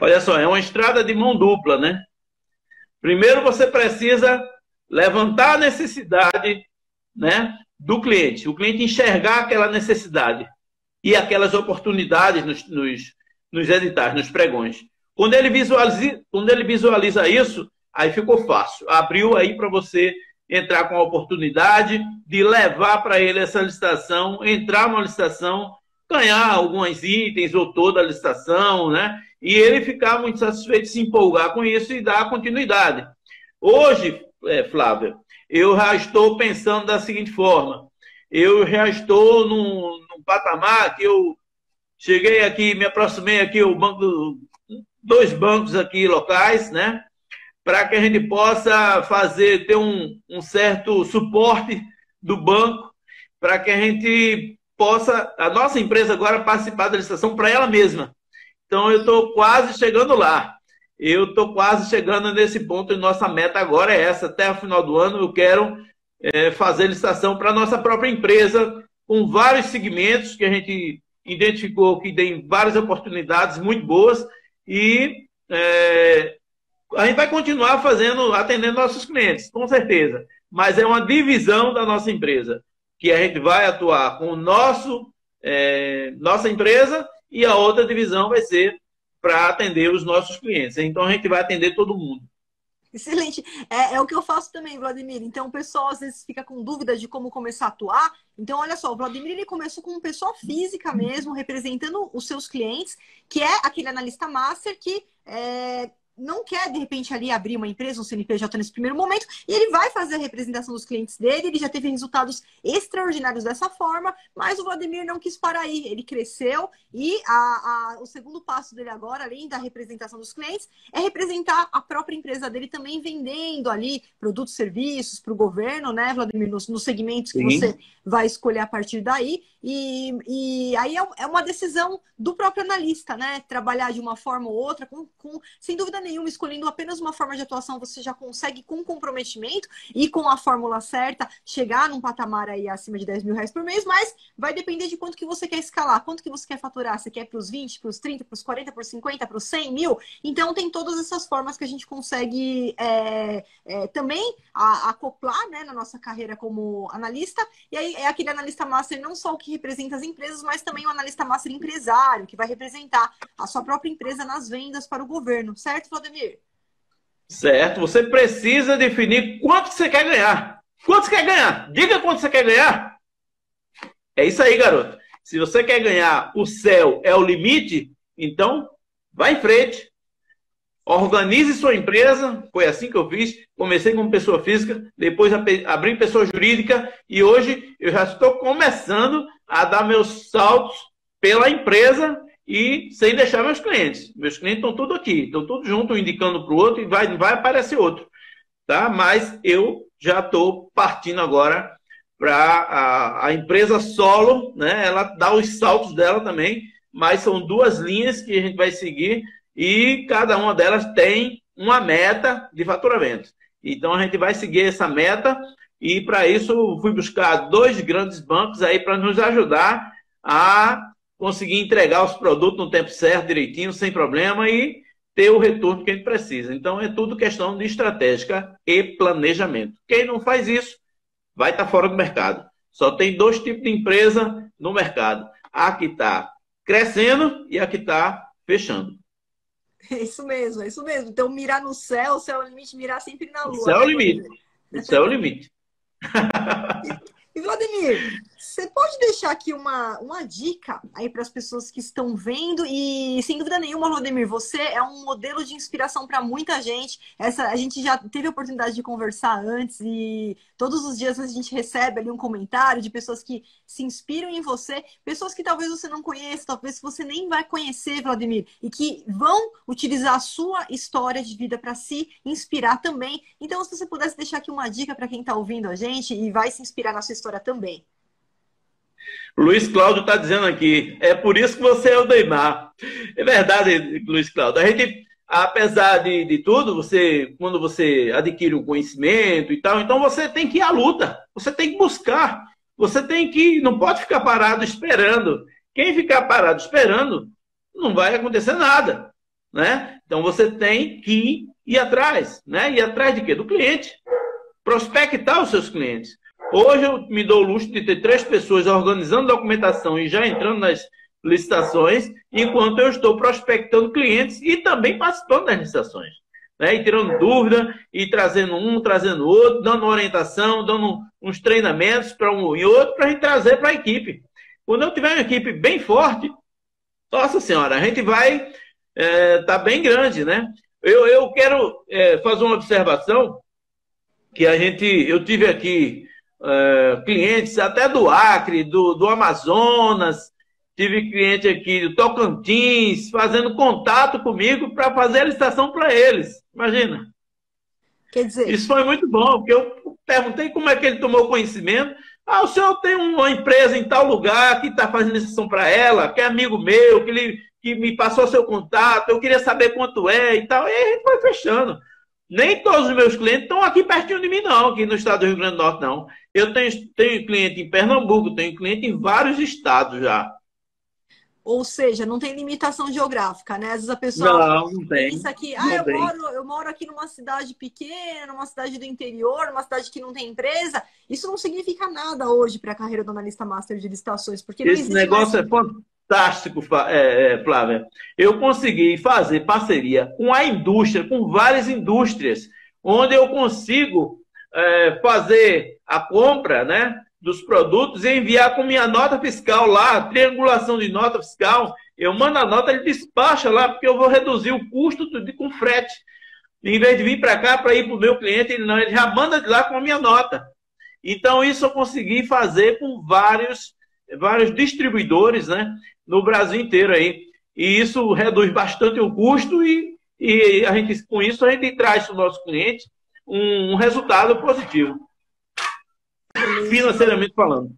Olha só, é uma estrada de mão dupla, né? Primeiro você precisa levantar a necessidade né, do cliente, o cliente enxergar aquela necessidade e aquelas oportunidades nos, nos, nos editais, nos pregões. Quando ele, visualiza, quando ele visualiza isso, aí ficou fácil. Abriu aí para você entrar com a oportunidade de levar para ele essa licitação, entrar numa licitação, ganhar alguns itens ou toda a licitação, né? e ele ficar muito satisfeito, se empolgar com isso e dar continuidade. Hoje, é, Flávia, eu já estou pensando da seguinte forma: eu já estou num, num patamar que eu cheguei aqui, me aproximei aqui o banco, dois bancos aqui locais, né? Para que a gente possa fazer, ter um, um certo suporte do banco, para que a gente possa, a nossa empresa agora participar da licitação para ela mesma. Então eu estou quase chegando lá. Eu estou quase chegando nesse ponto e nossa meta agora é essa. Até o final do ano eu quero é, fazer licitação para nossa própria empresa, com vários segmentos que a gente identificou que tem várias oportunidades muito boas e é, a gente vai continuar fazendo, atendendo nossos clientes, com certeza. Mas é uma divisão da nossa empresa, que a gente vai atuar com o nosso, é, nossa empresa e a outra divisão vai ser para atender os nossos clientes. Então a gente vai atender todo mundo. Excelente. É, é, o que eu faço também, Vladimir. Então, o pessoal às vezes fica com dúvidas de como começar a atuar. Então, olha só, o Vladimir ele começou como pessoa física mesmo, representando os seus clientes, que é aquele analista master que é, não quer, de repente, ali abrir uma empresa, um CNPJ nesse primeiro momento, e ele vai fazer a representação dos clientes dele, ele já teve resultados extraordinários dessa forma, mas o Vladimir não quis parar aí, ele cresceu e a, a, o segundo passo dele agora, além da representação dos clientes, é representar a própria empresa dele também vendendo ali produtos, serviços para o governo, né, Vladimir, nos, nos segmentos que Sim. você vai escolher a partir daí, e, e aí é, é uma decisão do próprio analista, né, trabalhar de uma forma ou outra, com, com sem dúvida nenhuma, escolhendo apenas uma forma de atuação, você já consegue, com comprometimento e com a fórmula certa, chegar num patamar aí acima de 10 mil reais por mês, mas vai depender de quanto que você quer escalar, quanto que você quer faturar. Você quer para os 20, para os 30, para os 40, para os 50, para os 100 mil? Então, tem todas essas formas que a gente consegue é, é, também a, acoplar né, na nossa carreira como analista. E aí, é aquele analista master não só o que representa as empresas, mas também o analista master empresário, que vai representar a sua própria empresa nas vendas para o governo, certo? Vladimir? Certo. Você precisa definir quanto você quer ganhar. Quanto você quer ganhar? Diga quanto você quer ganhar. É isso aí, garoto. Se você quer ganhar, o céu é o limite, então vá em frente. Organize sua empresa. Foi assim que eu fiz. Comecei como pessoa física, depois abri pessoa jurídica e hoje eu já estou começando a dar meus saltos pela empresa e sem deixar meus clientes. Meus clientes estão tudo aqui, estão tudo junto, um indicando para o outro e vai, vai aparecer outro. Tá? Mas eu já estou partindo agora para a, a, empresa solo, né? Ela dá os saltos dela também, mas são duas linhas que a gente vai seguir e cada uma delas tem uma meta de faturamento. Então a gente vai seguir essa meta e para isso fui buscar dois grandes bancos aí para nos ajudar a conseguir entregar os produtos no tempo certo, direitinho, sem problema e ter o retorno que a gente precisa. Então, é tudo questão de estratégia e planejamento. Quem não faz isso, vai estar fora do mercado. Só tem dois tipos de empresa no mercado: a que está crescendo e a que está fechando. É isso mesmo, é isso mesmo. Então, mirar no céu, o céu é o limite, mirar sempre na lua. O céu é o limite. O céu é o limite. E Vladimir, você pode deixar aqui uma, uma dica aí para as pessoas que estão vendo e sem dúvida nenhuma, Vladimir, você é um modelo de inspiração para muita gente. Essa a gente já teve a oportunidade de conversar antes e todos os dias a gente recebe ali um comentário de pessoas que se inspiram em você, pessoas que talvez você não conheça, talvez você nem vai conhecer, Vladimir, e que vão utilizar a sua história de vida para se inspirar também. Então, se você pudesse deixar aqui uma dica para quem está ouvindo a gente e vai se inspirar na sua história também. Luiz Cláudio está dizendo aqui, é por isso que você é o Neymar. É verdade, Luiz Cláudio. A gente, apesar de, de tudo, você, quando você adquire o conhecimento e tal, então você tem que ir à luta, você tem que buscar, você tem que, não pode ficar parado esperando. Quem ficar parado esperando, não vai acontecer nada, né? Então você tem que ir atrás, né? Ir atrás de quê? Do cliente. Prospectar os seus clientes. Hoje eu me dou o luxo de ter três pessoas organizando documentação e já entrando nas licitações, enquanto eu estou prospectando clientes e também participando das licitações. Né? E tirando dúvida, e trazendo um, trazendo outro, dando orientação, dando uns treinamentos para um e outro, para a gente trazer para a equipe. Quando eu tiver uma equipe bem forte, nossa senhora, a gente vai é, tá bem grande, né? Eu, eu quero é, fazer uma observação que a gente, eu tive aqui é, clientes até do Acre, do, do Amazonas, tive cliente aqui do Tocantins fazendo contato comigo para fazer a licitação para eles. Imagina. Quer dizer. Isso foi muito bom, porque eu perguntei como é que ele tomou conhecimento. Ah, o senhor tem uma empresa em tal lugar que está fazendo licitação para ela, que é amigo meu, que, ele, que me passou seu contato, eu queria saber quanto é e tal. E aí a gente foi fechando. Nem todos os meus clientes estão aqui pertinho de mim, não, aqui no estado do Rio Grande do Norte, não. Eu tenho, tenho cliente em Pernambuco, tenho cliente em vários estados já. Ou seja, não tem limitação geográfica, né? Às vezes a pessoa não, não tem, pensa que ah, eu, moro, eu moro aqui numa cidade pequena, numa cidade do interior, numa cidade que não tem empresa. Isso não significa nada hoje para a carreira do analista master de licitações, porque Esse negócio mais... é fantástico, é, é, Flávia. Eu consegui fazer parceria com a indústria, com várias indústrias. onde eu consigo é, fazer a compra né, dos produtos e enviar com minha nota fiscal lá, triangulação de nota fiscal. Eu mando a nota, ele despacha lá, porque eu vou reduzir o custo de, com frete. Em vez de vir para cá para ir para o meu cliente, ele não, ele já manda de lá com a minha nota. Então, isso eu consegui fazer com vários, vários distribuidores né, no Brasil inteiro aí. E isso reduz bastante o custo e, e a gente, com isso a gente traz para o nosso cliente um, um resultado positivo, financeiramente falando.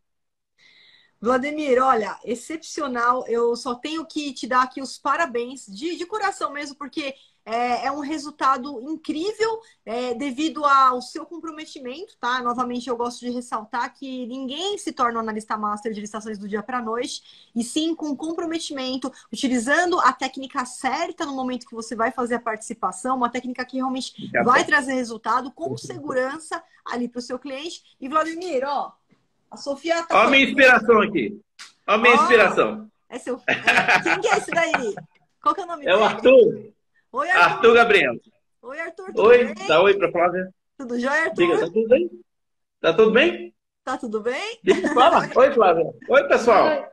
Vladimir, olha, excepcional. Eu só tenho que te dar aqui os parabéns, de, de coração mesmo, porque é, é um resultado incrível é, devido ao seu comprometimento, tá? Novamente, eu gosto de ressaltar que ninguém se torna um analista master de licitações do dia para a noite, e sim com comprometimento, utilizando a técnica certa no momento que você vai fazer a participação, uma técnica que realmente vai trazer resultado com segurança ali para o seu cliente. E Vladimir, ó, a Sofia tá. Olha a minha inspiração aqui. Olha a minha inspiração. É seu... É... Quem que é esse daí? Qual que é o nome é dele? É o Arthur. Oi, Arthur. Arthur Gabriel. Oi, Arthur. Tudo oi, bem? dá oi pra Flávia. Tudo jóia, Arthur? Diga, tá tudo bem? Tá tudo bem? Tá tudo bem? Fala. Oi, Flávia. Oi, pessoal.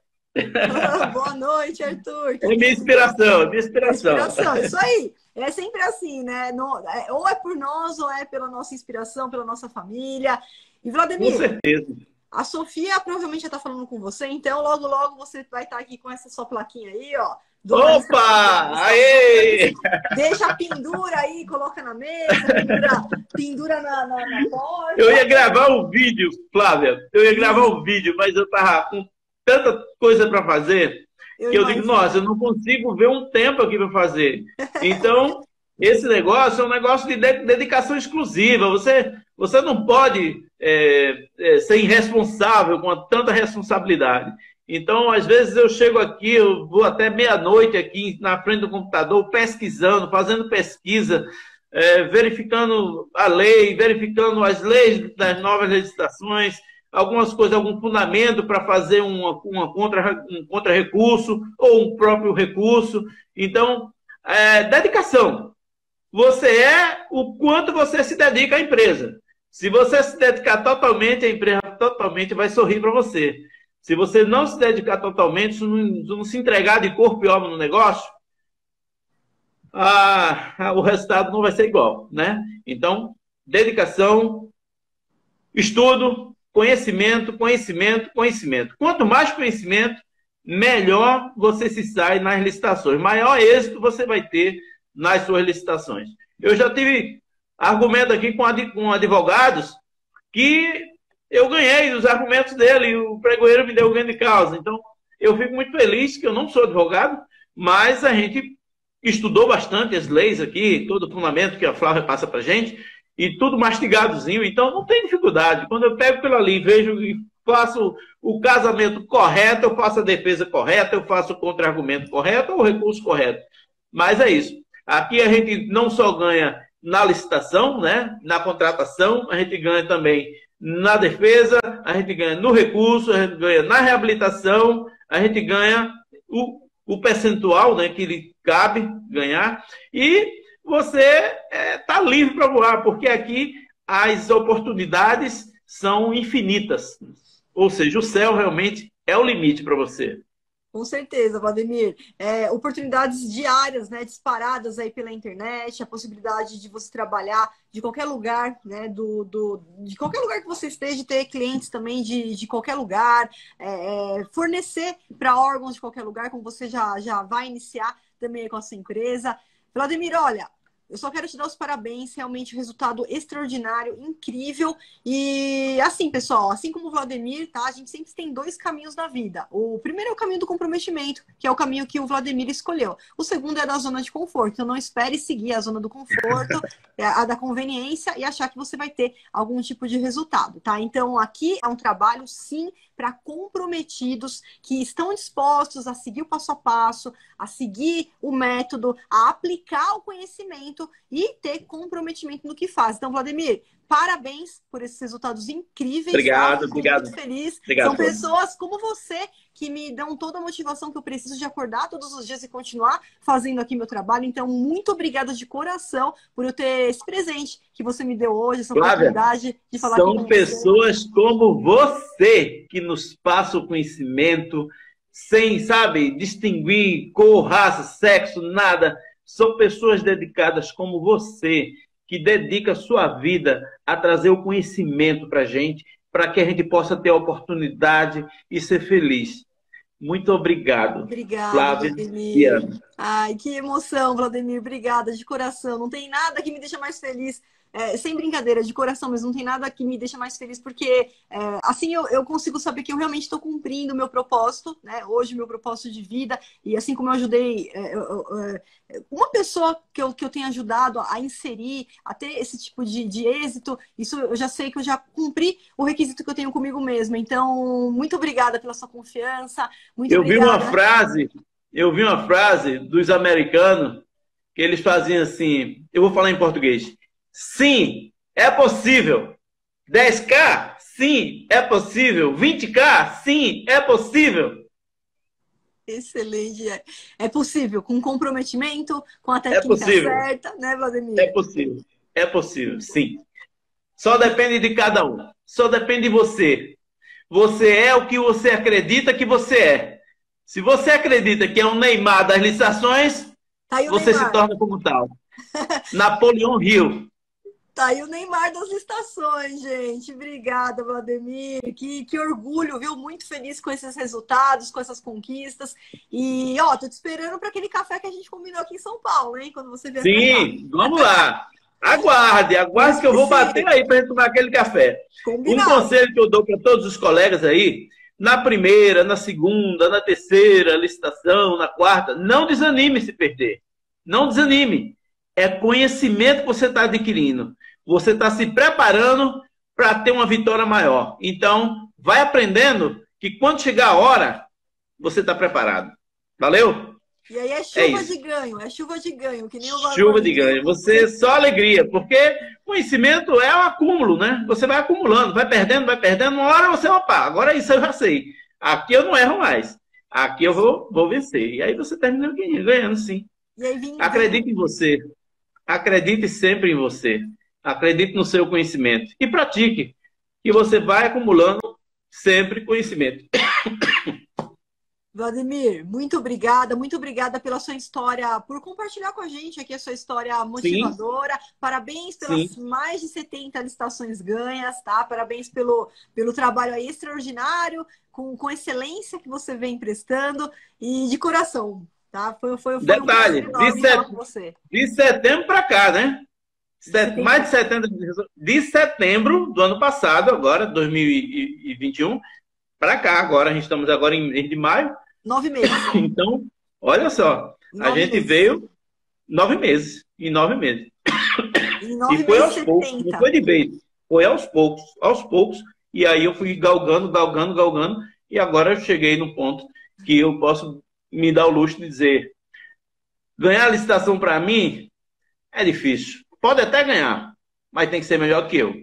Boa noite, Arthur. É minha inspiração, minha inspiração. inspiração, isso aí. É sempre assim, né? No, é, ou é por nós, ou é pela nossa inspiração, pela nossa família. E Vladimir, com certeza. a Sofia provavelmente já está falando com você, então logo, logo você vai estar aqui com essa sua plaquinha aí, ó. Opa! Aê! Deixa a pendura aí, coloca na mesa, pendura, pendura na, na, na, porta. Eu ia gravar o um vídeo, Flávia. Eu ia gravar o um vídeo, mas eu tava com tanta coisa para fazer eu que eu digo, nossa, eu não consigo ver um tempo aqui para fazer. Então, esse negócio é um negócio de dedicação exclusiva. Você, você não pode é, é, ser irresponsável com tanta responsabilidade. Então, às vezes eu chego aqui, eu vou até meia-noite aqui na frente do computador, pesquisando, fazendo pesquisa, é, verificando a lei, verificando as leis das novas legislações, algumas coisas, algum fundamento para fazer uma, uma contra, um contra-recurso ou um próprio recurso. Então, é, dedicação. Você é o quanto você se dedica à empresa. Se você se dedicar totalmente, a empresa totalmente vai sorrir para você. Se você não se dedicar totalmente, se não, se entregar de corpo e alma no negócio, o resultado não vai ser igual, né? Então, dedicação, estudo, conhecimento, conhecimento, conhecimento. Quanto mais conhecimento, melhor você se sai nas licitações. Maior êxito você vai ter nas suas licitações. Eu já tive argumento aqui com advogados que eu ganhei os argumentos dele e o pregoeiro me deu o grande causa. Então, eu fico muito feliz que eu não sou advogado, mas a gente estudou bastante as leis aqui, todo o fundamento que a Flávia passa para gente, e tudo mastigadozinho, então não tem dificuldade. Quando eu pego pelo ali, vejo e faço o casamento correto, eu faço a defesa correta, eu faço o contra-argumento correto ou o recurso correto. Mas é isso. Aqui a gente não só ganha na licitação, né, na contratação, a gente ganha também na defesa, a gente ganha no recurso, a gente ganha na reabilitação, a gente ganha o, o percentual né, que lhe cabe ganhar, e você está é, tá livre para voar, porque aqui as oportunidades são infinitas. Ou seja, o céu realmente é o limite para você. Com certeza, Vladimir. É, oportunidades diárias, né, disparadas aí pela internet, a possibilidade de você trabalhar de qualquer lugar, né, do, do, de qualquer lugar que você esteja, ter clientes também de, de qualquer lugar, é, é fornecer para órgãos de qualquer lugar, como você já, já vai iniciar também com a sua empresa. Vladimir, olha, eu só quero te dar os parabéns, realmente resultado extraordinário, incrível. E assim, pessoal, assim como o Vladimir, tá? A gente sempre tem dois caminhos na vida. O primeiro é o caminho do comprometimento, que é o caminho que o Vladimir escolheu. O segundo é da zona de conforto. Então não espere seguir a zona do conforto, é a da conveniência e achar que você vai ter algum tipo de resultado, tá? Então aqui é um trabalho sim para comprometidos que estão dispostos a seguir o passo a passo, a seguir o método, a aplicar o conhecimento conhecimento e ter comprometimento no que faz. Então, Vladimir, parabéns por esses resultados incríveis. Obrigado, obrigado. Muito feliz. Obrigado, São pessoas como você que me dão toda a motivação que eu preciso de acordar todos os dias e continuar fazendo aqui meu trabalho. Então, muito obrigada de coração por eu ter esse presente que você me deu hoje, essa Flávia, oportunidade de falar São com pessoas como você que nos passa o conhecimento sem, sabe, distinguir cor, raça, sexo, nada. São pessoas dedicadas como você que dedica sua vida a trazer o conhecimento para a gente, para que a gente possa ter a oportunidade e ser feliz. Muito obrigado. Obrigada, Flávia Vladimir. Ai, que emoção, Vladimir. Obrigada de coração. Não tem nada que me deixa mais feliz é, sem brincadeira, de coração, mas não tem nada que me deixa mais feliz, porque é, assim eu, eu, consigo saber que eu realmente estou cumprindo o meu propósito, né? Hoje, meu propósito de vida, e assim como eu ajudei é, é, uma pessoa que eu, que eu tenho ajudado a inserir, a ter esse tipo de, de êxito, isso eu já sei que eu já cumpri o requisito que eu tenho comigo mesma. Então, muito obrigada pela sua confiança. Muito eu obrigada. vi uma frase, eu vi uma frase dos americanos que eles faziam assim, eu vou falar em português. Sim, é possível. 10K? Sim, é possível. 20K? Sim, é possível. Excelente. É, é possível, com comprometimento, com a técnica é certa, né, Vladimir? É possível. É possível, sim. Só depende de cada um. Só depende de você. Você é o que você acredita que você é. Se você acredita que é um Neymar das licitações, tá você Neymar. se torna como tal. Napoleão Hill. Tá aí o Neymar das estações, gente. Obrigada, Vladimir. Que, que orgulho, viu? Muito feliz com esses resultados, com essas conquistas. E, ó, tô te esperando para aquele café que a gente combinou aqui em São Paulo, hein? Quando você vier Sim, vamos lá. Aguarde, aguarde que eu vou bater aí para gente tomar aquele café. Combinado. Um conselho que eu dou para todos os colegas aí, na primeira, na segunda, na terceira licitação, na quarta, não desanime se perder. Não desanime. É conhecimento que você está adquirindo você está se preparando para ter uma vitória maior. Então, vai aprendendo que quando chegar a hora, você está preparado. Valeu? E aí é chuva é de ganho, é chuva de ganho, que nem o valor Chuva de ganho. Você só alegria, porque conhecimento é um acúmulo, né? Você vai acumulando, vai perdendo, vai perdendo. Uma hora você, opa, agora isso eu já sei. Aqui eu não erro mais. Aqui eu vou, vou vencer. E aí você termina ganhando, ganhando sim. Acredite em você. Acredite sempre em você. Acredite no seu conhecimento e pratique, que você vai acumulando sempre conhecimento. Vladimir, muito obrigada, muito obrigada pela sua história, por compartilhar com a gente aqui a sua história motivadora. Sim. Parabéns pelas Sim. mais de 70 licitações ganhas, tá? Parabéns pelo, pelo trabalho aí extraordinário, com, com excelência que você vem prestando e de coração, tá? Foi, foi, foi Detalhe, um de, set... de setembro para cá, né? Set, mais de 70 de setembro do ano passado, agora, 2021, para cá. Agora, a gente estamos agora em mês de maio. Nove meses. Então, olha só, nove a gente meses. veio nove meses. Em nove meses. Em nove e foi aos 70. poucos, não foi de vez. Foi aos poucos, aos poucos. E aí eu fui galgando, galgando, galgando. E agora eu cheguei no ponto que eu posso me dar o luxo de dizer: ganhar a licitação para mim é difícil. Pode até ganhar, mas tem que ser melhor que eu.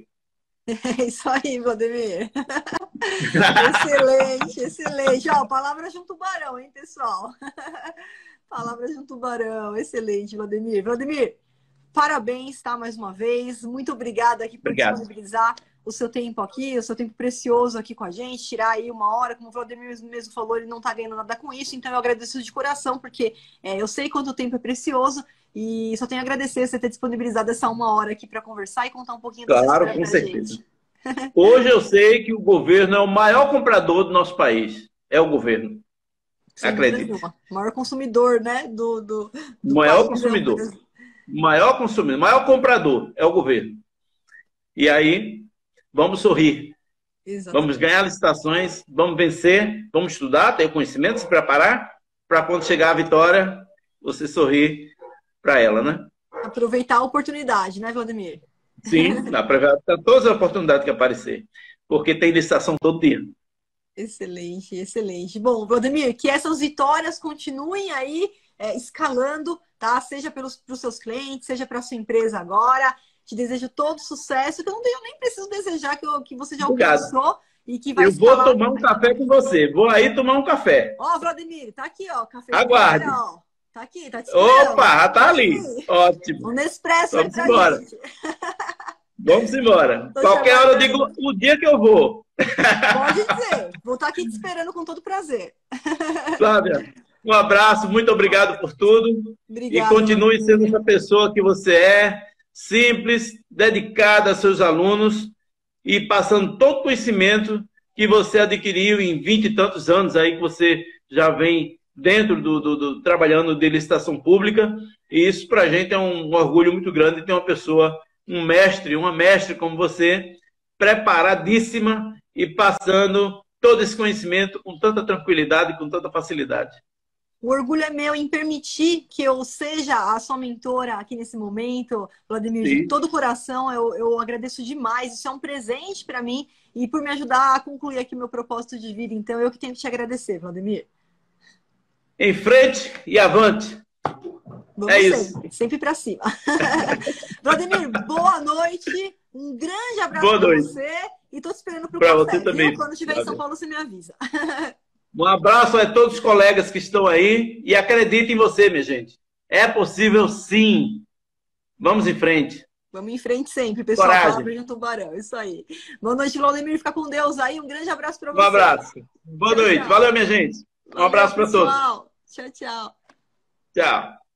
É isso aí, Vladimir. excelente, excelente. Ó, palavra de um tubarão, hein, pessoal? palavra de um tubarão. Excelente, Vladimir. Vladimir, parabéns, tá? Mais uma vez. Muito obrigada aqui por Obrigado. disponibilizar o seu tempo aqui, o seu tempo precioso aqui com a gente, tirar aí uma hora, como o Vladimir mesmo falou, ele não tá ganhando nada com isso, então eu agradeço de coração, porque é, eu sei quanto o tempo é precioso e só tenho a agradecer você ter disponibilizado essa uma hora aqui para conversar e contar um pouquinho da Claro, com certeza. Hoje eu sei que o governo é o maior comprador do nosso país. É o governo. Sim, Acredite. O maior consumidor, né? Do, do, do maior país, consumidor. Né? Maior consumidor, maior comprador é o governo. E aí, vamos sorrir. Exatamente. Vamos ganhar licitações, vamos vencer, vamos estudar, ter conhecimento, se preparar, para quando chegar a vitória, você sorrir para ela, né? Aproveitar a oportunidade, né, Vladimir? Sim, aproveitar todas as oportunidades que aparecer, porque tem licitação todo dia. Excelente, excelente. Bom, Vladimir, que essas vitórias continuem aí é, escalando tá? Seja pelos pros seus clientes, seja para sua empresa agora. Te desejo todo sucesso, que eu não nem preciso desejar que, eu, que você já alcançou e que vai Eu vou tomar um café com você. Vou aí tomar um café. Ó, oh, Vladimir, tá aqui, ó. Café Aguarde. Ó. Tá aqui, tá te Opa, tá ali. Ótimo. Um Nespresso Vamos embora. Gente. Vamos embora. Tô Qualquer hora eu digo o dia que eu vou. Pode dizer. Vou estar aqui te esperando com todo prazer. Flávia, um abraço, muito obrigado por tudo. Obrigada. E continue sendo essa pessoa que você é, simples, dedicada a seus alunos e passando todo o conhecimento que você adquiriu em vinte e tantos anos aí que você já vem dentro do, do, do trabalhando de licitação pública. E isso para a gente é um orgulho muito grande ter uma pessoa um mestre, uma mestre como você, preparadíssima e passando todo esse conhecimento com tanta tranquilidade, com tanta facilidade. O orgulho é meu em permitir que eu seja a sua mentora aqui nesse momento, Vladimir, Sim. de todo o coração. Eu, eu agradeço demais. Isso é um presente para mim e por me ajudar a concluir aqui meu propósito de vida. Então, eu que tenho que te agradecer, Vladimir. Em frente e avante. Vamos é sempre, isso. sempre para cima. Vladimir, boa noite. Um grande abraço para você. E te esperando para o café. Você também. Quando estiver em São Paulo, você me avisa. Um abraço a todos os colegas que estão aí. E acredite em você, minha gente. É possível sim. Vamos em frente. Vamos em frente sempre, pessoal. Coragem. Palavra de um tubarão. Isso aí. Boa noite, Vladimir. Fica com Deus aí. Um grande abraço para você. Um abraço. Boa tchau, noite. Tchau. Valeu, minha gente. Um Valeu, abraço para todos. Tchau, tchau. Tchau.